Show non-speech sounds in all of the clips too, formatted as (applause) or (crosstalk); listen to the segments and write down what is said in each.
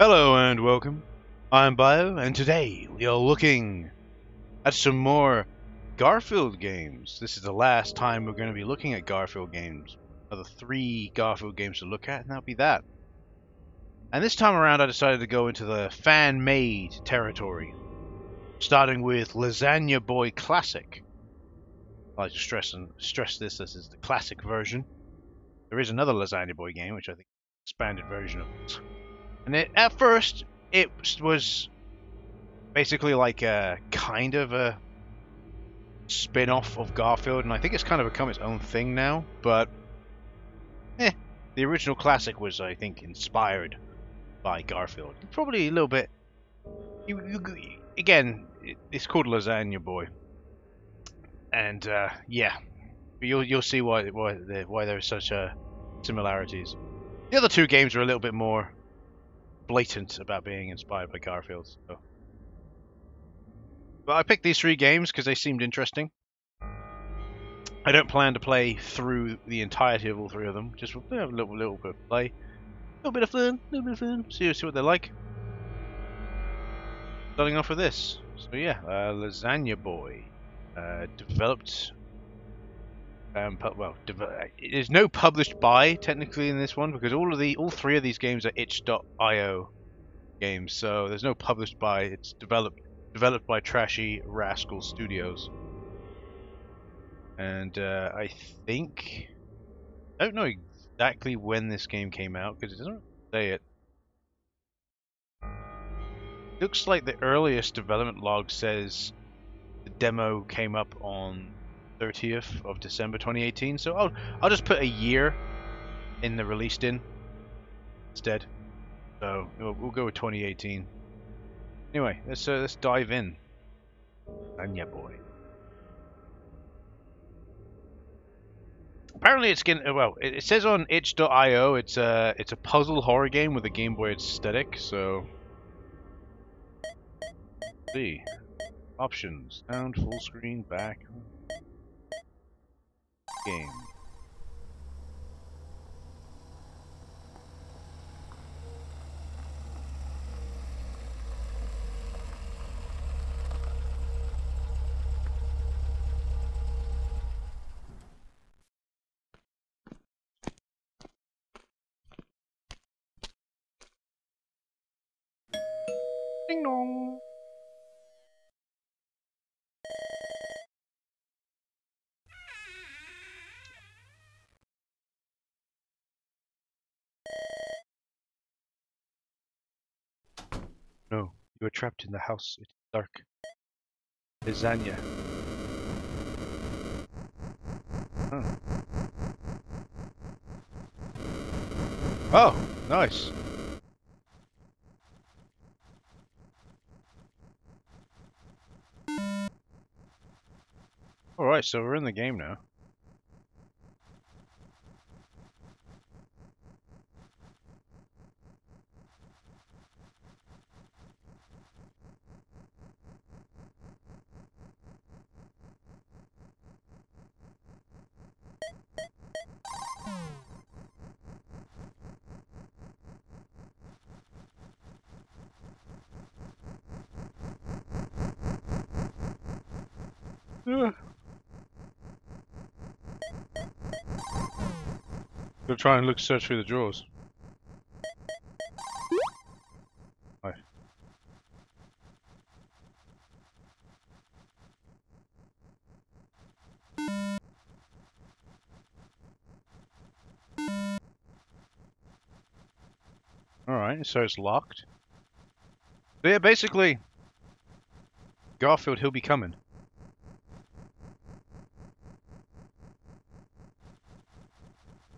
Hello and welcome. I'm Bio, and today we are looking at some more Garfield games. This is the last time we're going to be looking at Garfield games. Another three Garfield games to look at, and that'll be that. And this time around, I decided to go into the fan-made territory, starting with Lasagna Boy Classic. I like to stress and stress this. This is the classic version. There is another Lasagna Boy game, which I think is an expanded version of this. And it, at first, it was basically like a kind of a spin-off of Garfield, and I think it's kind of become its own thing now. But eh, the original classic was, I think, inspired by Garfield. Probably a little bit. You, you, again, it's called Lasagna Boy, and uh, yeah, you'll you'll see why why why there's such a similarities. The other two games are a little bit more blatant about being inspired by Garfield. So. But I picked these three games because they seemed interesting. I don't plan to play through the entirety of all three of them. Just have a little, little bit of play, a little bit of fun, a little bit of fun. See, see what they're like. Starting off with this. So yeah, uh, Lasagna Boy, uh, developed um, well, there's no published by technically in this one because all of the all three of these games are itch.io games, so there's no published by. It's developed developed by Trashy Rascal Studios, and uh, I think I don't know exactly when this game came out because it doesn't say it. Looks like the earliest development log says the demo came up on 30th of December 2018. So I'll I'll just put a year in the released in instead. So we'll, we'll go with 2018. Anyway, let's uh, let's dive in. Anya boy. Apparently, it's getting well. It, it says on itch.io it's a it's a puzzle horror game with a Game Boy aesthetic. So, Let's see options: sound, full screen, back game. Ding dong. No, you are trapped in the house. It's dark. Lasagna. Huh. Oh, nice. Alright, so we're in the game now. Gonna try and look search through the drawers. Right. Alright, so it's locked. Yeah, basically, Garfield, he'll be coming.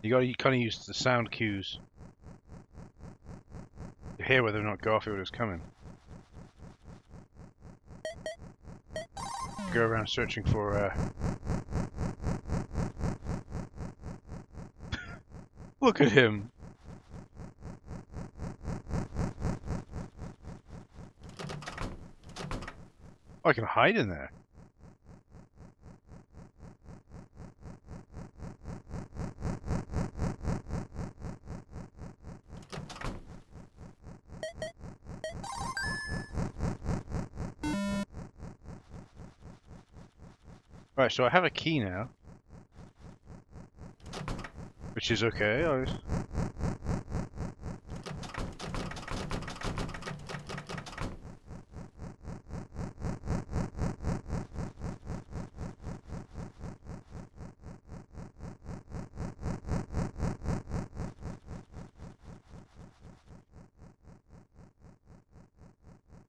You got to kind of use the sound cues to hear whether or not Garfield is coming. Go around searching for. Uh... (laughs) Look at him. I can hide in there. Right, so I have a key now. Which is okay. I.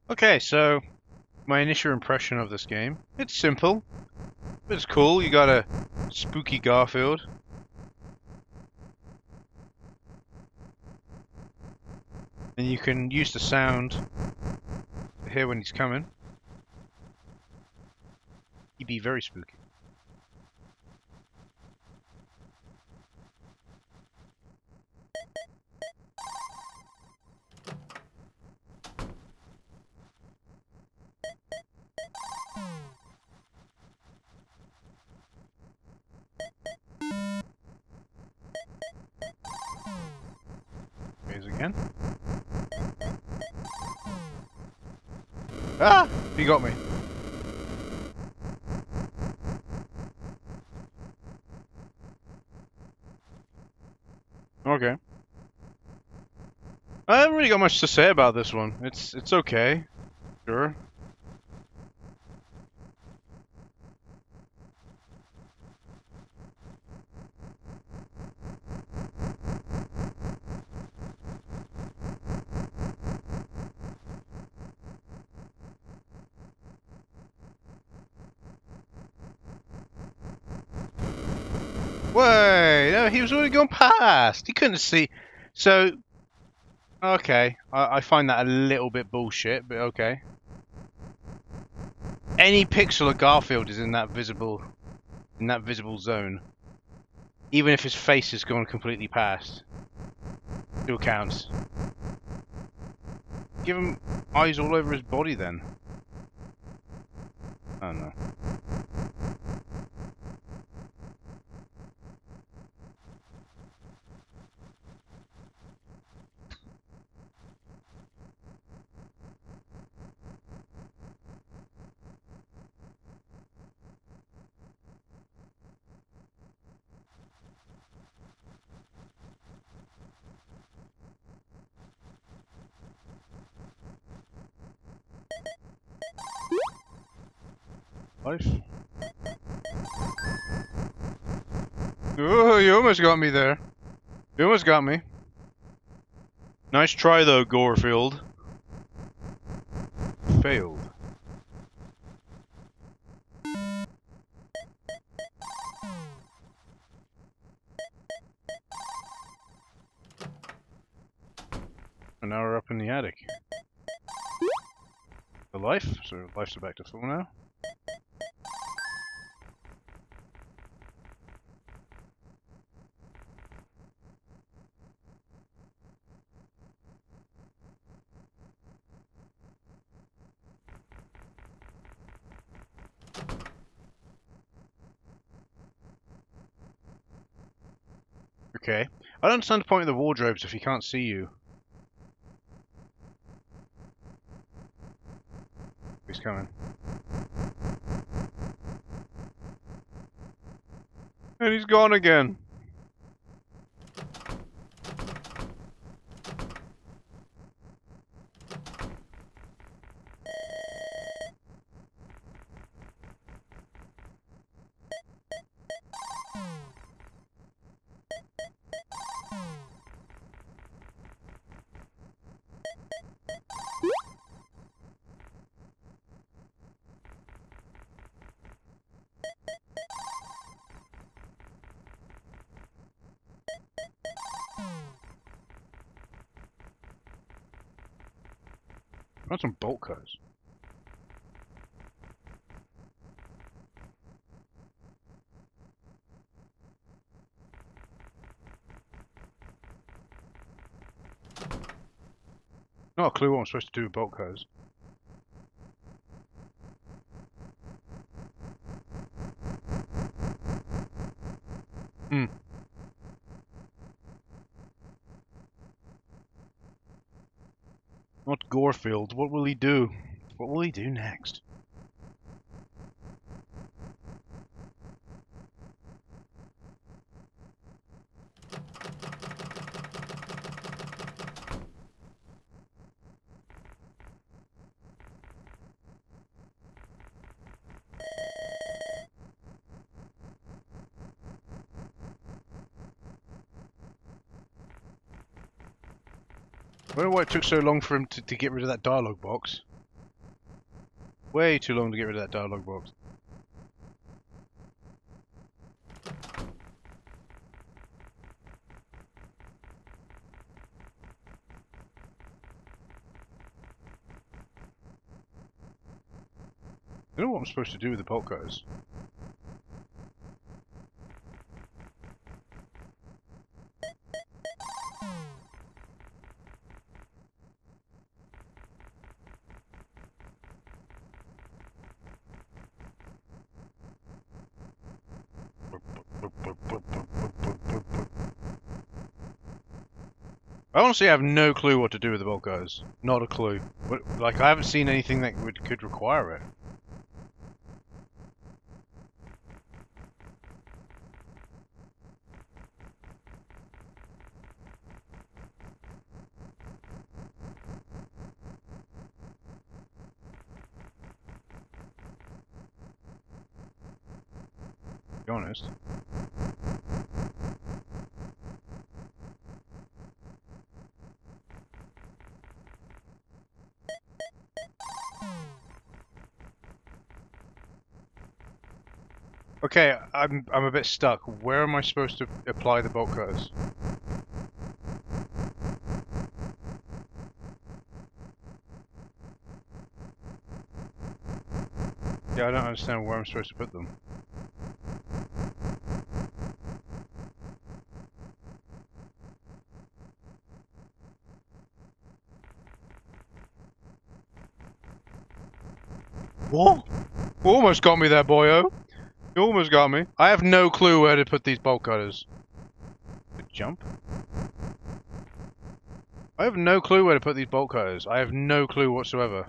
Okay, so my initial impression of this game. It's simple. It's cool. You got a spooky Garfield. And you can use the sound to hear when he's coming. He'd be very spooky. Got me. Okay. I haven't really got much to say about this one. It's it's okay. Sure. Wait, no, he was already gone past. He couldn't see. So, okay, I, I find that a little bit bullshit, but okay. Any pixel of Garfield is in that visible, in that visible zone. Even if his face has gone completely past. Still counts. Give him eyes all over his body then. I don't know. Life. Oh, you almost got me there. You almost got me. Nice try though, Gorefield. Failed. And now we're up in the attic. The life, so life's back to full now. Okay. I don't understand the point of the wardrobes if he can't see you. He's coming. And he's gone again. Got some bolt cutters. Not a clue what I'm supposed to do with bolt cutters. Not Gorefield. What will he do? What will he do next? Wonder why it took so long for him to, to get rid of that dialogue box. Way too long to get rid of that dialogue box. I don't know what I'm supposed to do with the bolt I honestly have no clue what to do with the bolt cutters. Not a clue. What, like, I haven't seen anything that would could require it. Be honest. Okay, I'm I'm a bit stuck. Where am I supposed to apply the bolt cutters? Yeah, I don't understand where I'm supposed to put them. What? Almost got me there, boyo. You almost got me. I have no clue where to put these bolt cutters. Jump? I have no clue where to put these bolt cutters. I have no clue whatsoever.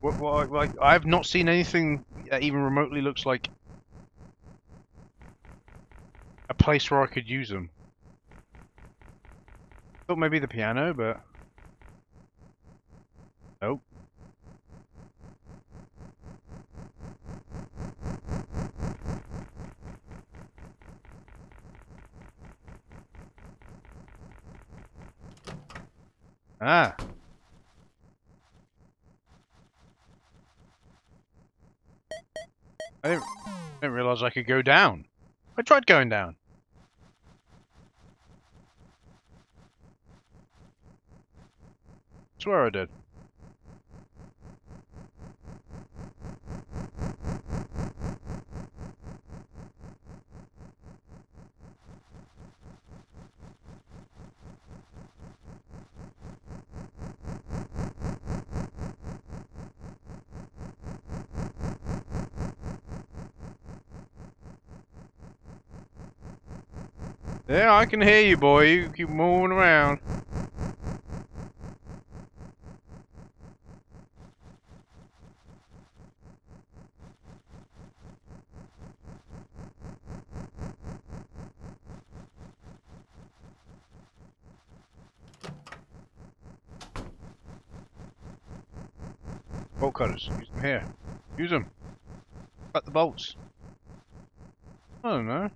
What, what, like, I have not seen anything that even remotely looks like a place where I could use them. Thought maybe the piano, but Ah. I didn't, didn't realize I could go down. I tried going down. Swear I did. Yeah, I can hear you, boy. You keep moving around. Bolt cutters. Use them here. Use them. Cut the bolts. I don't know.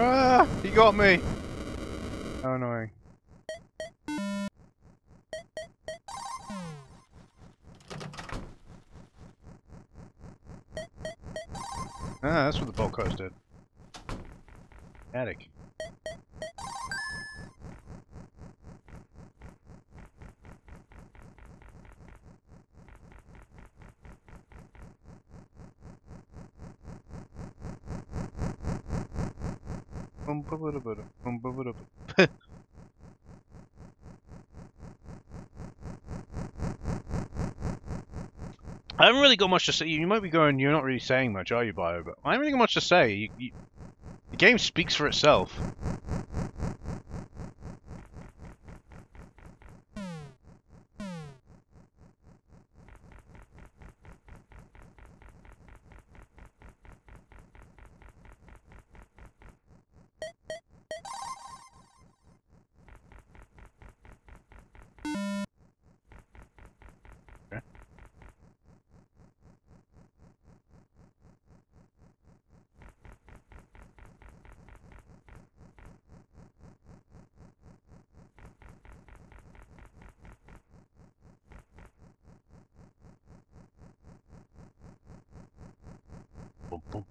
Ah! He got me! How annoying. Ah, that's what the bolt cutters did. Attic. I haven't really got much to say. You might be going, you're not really saying much, are you, Bio? But I haven't really got much to say. You, you, the game speaks for itself.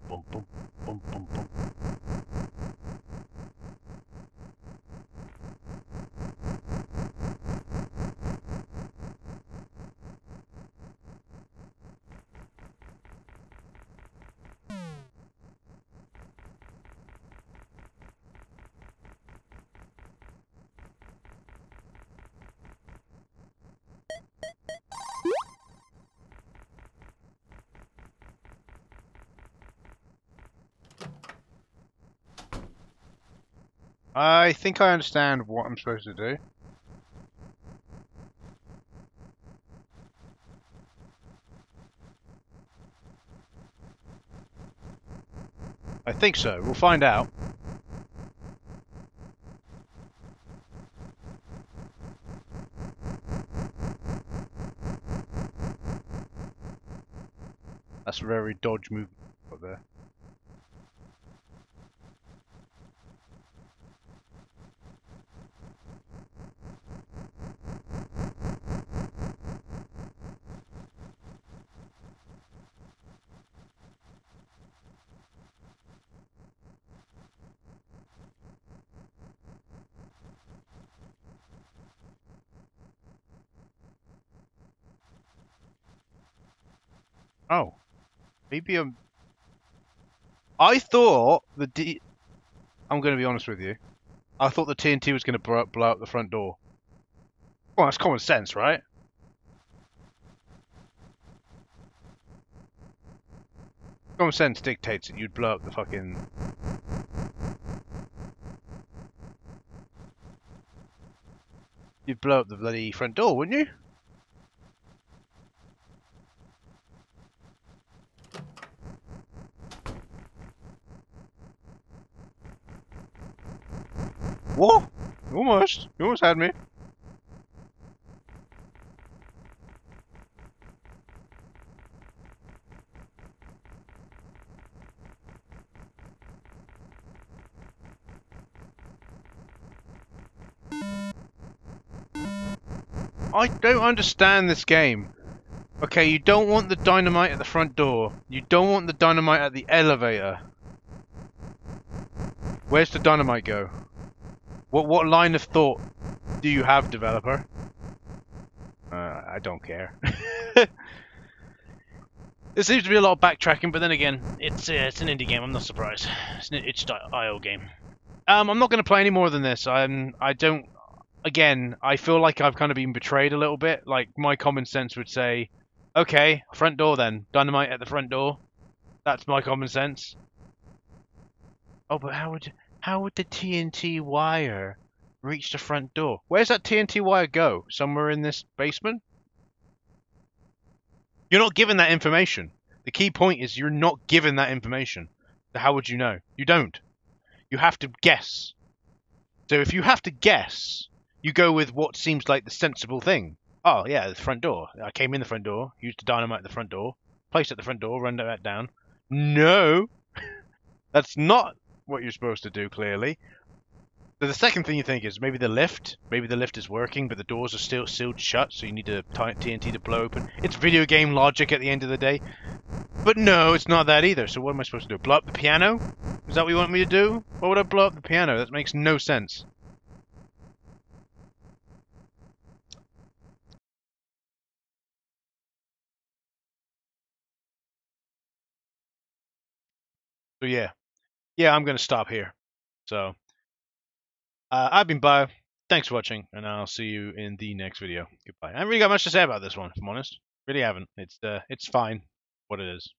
pum, pum, pum, pum, pum, pum. I think I understand what I'm supposed to do. I think so. We'll find out. That's a very dodge movement up there. Oh. Maybe I'm... I thought the D... I'm going to be honest with you. I thought the TNT was going to blow up the front door. Well, that's common sense, right? Common sense dictates that you'd blow up the fucking... You'd blow up the bloody front door, wouldn't you? Whoa! Almost. You almost had me. I don't understand this game. Okay, you don't want the dynamite at the front door. You don't want the dynamite at the elevator. Where's the dynamite go? What what line of thought do you have, developer? Uh, I don't care. (laughs) there seems to be a lot of backtracking, but then again, it's uh, it's an indie game. I'm not surprised. It's an itch IO game. Um, I'm not going to play any more than this. I'm I don't. Again, I feel like I've kind of been betrayed a little bit. Like my common sense would say, okay, front door then, dynamite at the front door. That's my common sense. Oh, but how would how would the TNT wire reach the front door? Where's that TNT wire go? Somewhere in this basement? You're not given that information. The key point is you're not given that information. How would you know? You don't. You have to guess. So if you have to guess, you go with what seems like the sensible thing. Oh yeah, the front door. I came in the front door, used the dynamite at the front door, placed at the front door, run that down. No, (laughs) that's not what you're supposed to do, clearly. So the second thing you think is maybe the lift. Maybe the lift is working, but the doors are still sealed shut, so you need a TNT to blow open. It's video game logic at the end of the day. But no, it's not that either. So what am I supposed to do? Blow up the piano? Is that what you want me to do? Why would I blow up the piano? That makes no sense. So yeah, yeah, I'm going to stop here. So, uh, I've been Bio. Thanks for watching, and I'll see you in the next video. Goodbye. I haven't really got much to say about this one, if I'm honest. Really haven't. It's uh, it's fine. What it is.